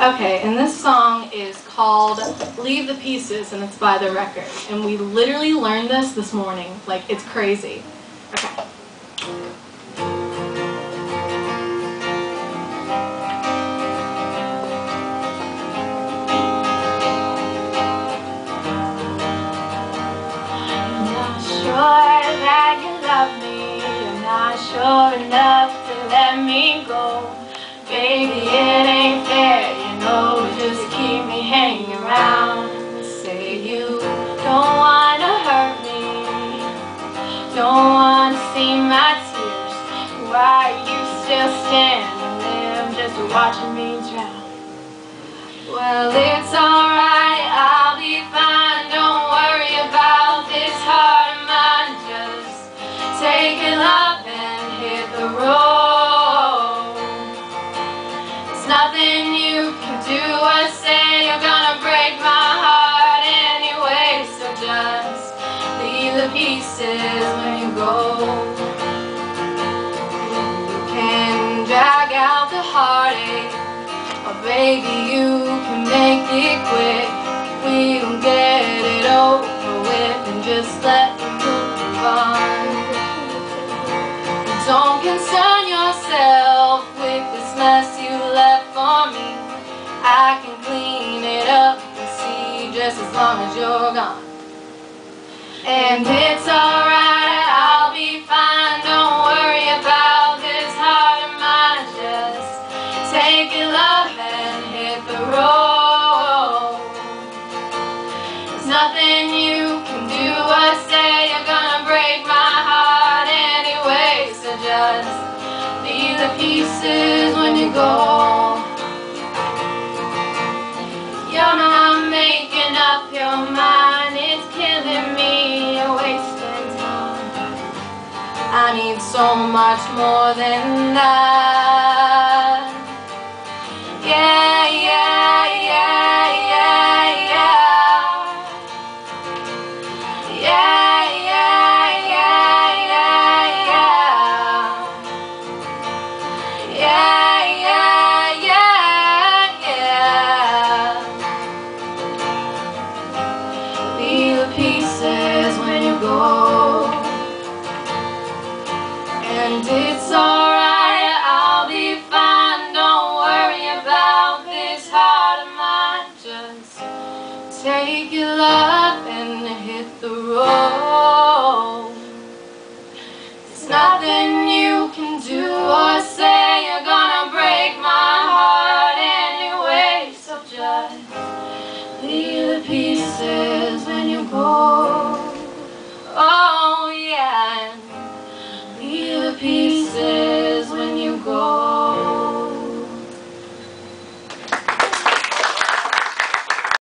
Okay, and this song is called Leave the Pieces, and it's by The Wreckers. And we literally learned this this morning. Like, it's crazy. Okay. Sure that you love me. Not sure enough to let me go. Baby, it ain't fair, you know. Just keep me hanging around. Say you don't wanna hurt me. Don't wanna see my tears. Why are you still standing there, just watching me drown? Well, it's alright, the pieces when you go. You can drag out the heartache. Oh, baby, you can make it quick. We don't get it over with and just let me move on. Don't concern yourself with this mess you left for me. I can clean it up and see just as long as you're gone. And it's alright, I'll be fine. Don't worry about this heart of mine. Just take it, love, and hit the road. There's nothing you can do or say. You're gonna break my heart anyway. So just leave the pieces when you go. Need so much more than that. Yeah, yeah, yeah, yeah, yeah. Yeah, yeah, yeah, yeah, yeah. Yeah, yeah, yeah, yeah. Leave the pieces when you go. Take your love and hit the road. There's nothing you can do